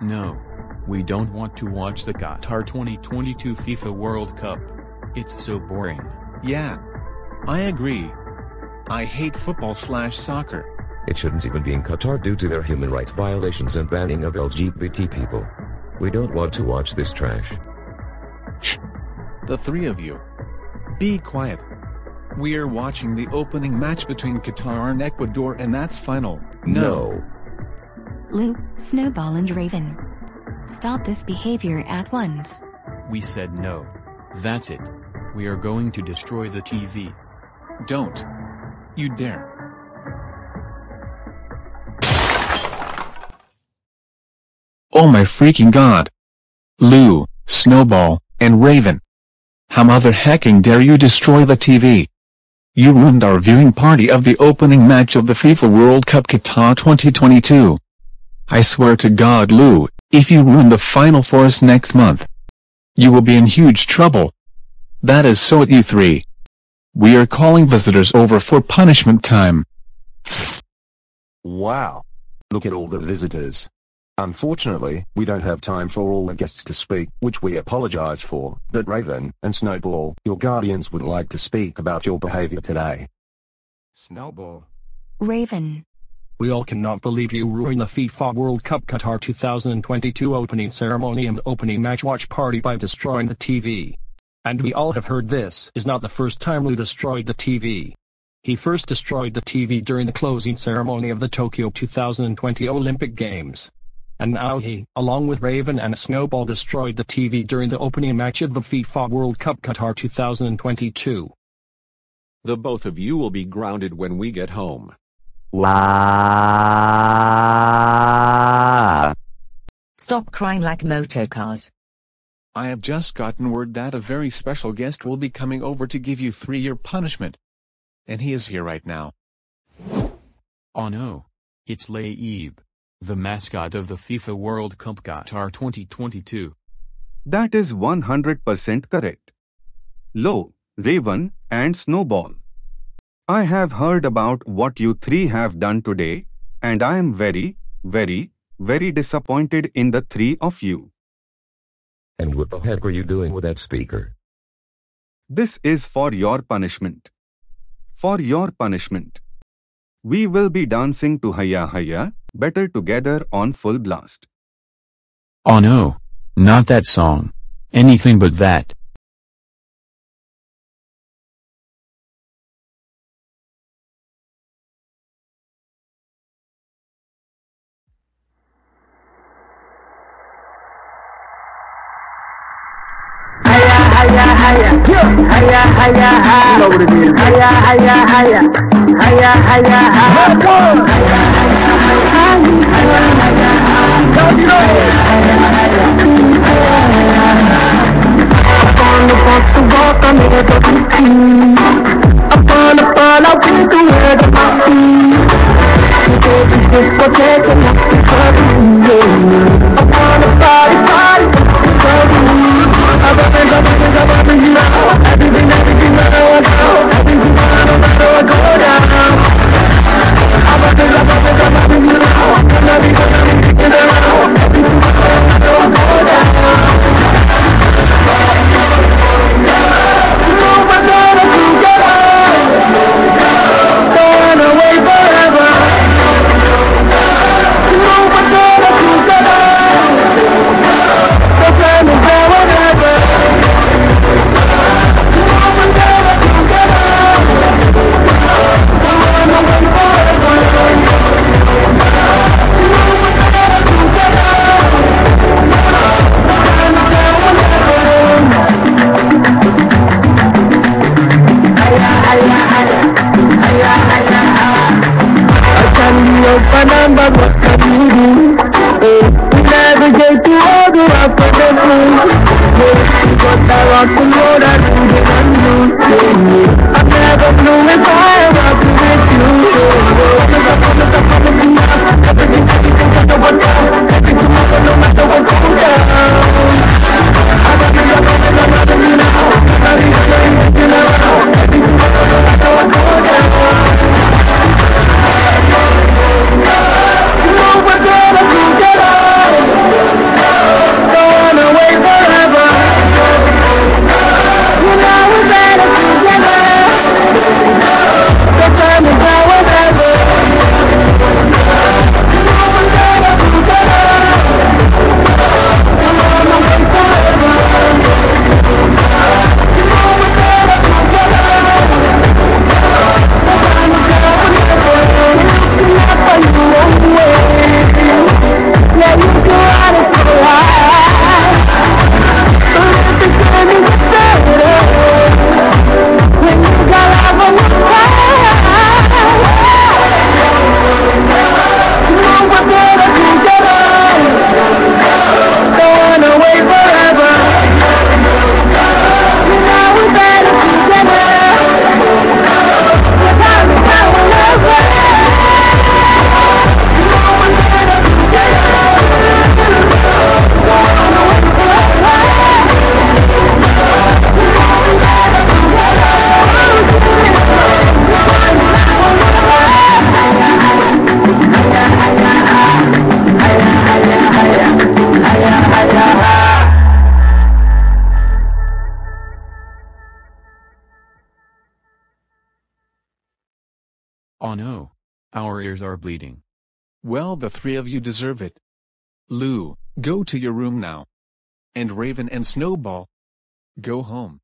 No. We don't want to watch the Qatar 2022 FIFA World Cup. It's so boring. Yeah. I agree. I hate football slash soccer. It shouldn't even be in Qatar due to their human rights violations and banning of LGBT people. We don't want to watch this trash. Shh. The three of you. Be quiet. We are watching the opening match between Qatar and Ecuador and that's final. No. Lou, Snowball and Raven. Stop this behavior at once. We said no. That's it. We are going to destroy the TV. Don't. You dare. Oh my freaking god. Lou, Snowball, and Raven. How mother hecking dare you destroy the TV? You ruined our viewing party of the opening match of the FIFA World Cup Qatar 2022. I swear to God Lou, if you ruin the final for us next month, you will be in huge trouble. That is so at E3. We are calling visitors over for punishment time. Wow. Look at all the visitors. Unfortunately, we don't have time for all the guests to speak, which we apologize for, but Raven and Snowball, your guardians would like to speak about your behavior today. Snowball. Raven. We all cannot believe you ruined the FIFA World Cup Qatar 2022 opening ceremony and opening match watch party by destroying the TV. And we all have heard this is not the first time Lou destroyed the TV. He first destroyed the TV during the closing ceremony of the Tokyo 2020 Olympic Games. And now he, along with Raven and Snowball destroyed the TV during the opening match of the FIFA World Cup Qatar 2022. The both of you will be grounded when we get home. Wow. Stop crying like motocars. I have just gotten word that a very special guest will be coming over to give you three-year punishment. And he is here right now. Oh no. It's La'eeb. The mascot of the FIFA World Cup Qatar 2022. That is 100% correct. Lou, Raven, and Snowball. I have heard about what you three have done today, and I am very, very, very disappointed in the three of you. And what the heck are you doing with that speaker? This is for your punishment. For your punishment. We will be dancing to Haya Haya, better together on full blast. Oh no. Not that song. Anything but that. haya haya haya haya haya know what it is. Haya haya haya haya haya Upon the bus to walk, I'm here to be Upon the ball, I went to where the bus is This discotheque, I'm not the party Upon the body Everything, everything, now Everything, everything now, now Everything now, no matter what go down Oh no. Our ears are bleeding. Well, the three of you deserve it. Lou, go to your room now. And Raven and Snowball, go home.